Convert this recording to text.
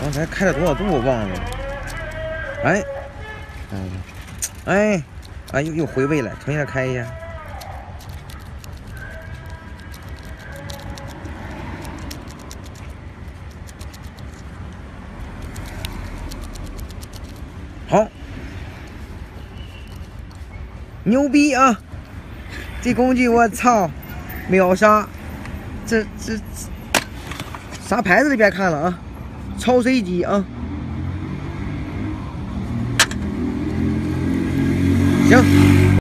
刚才开了多少度我忘了。哎，哎，哎，又又回位了，重新再开一下。好，牛逼啊！这工具我操，秒杀！这这啥牌子的别看了啊，超 C 级啊！行。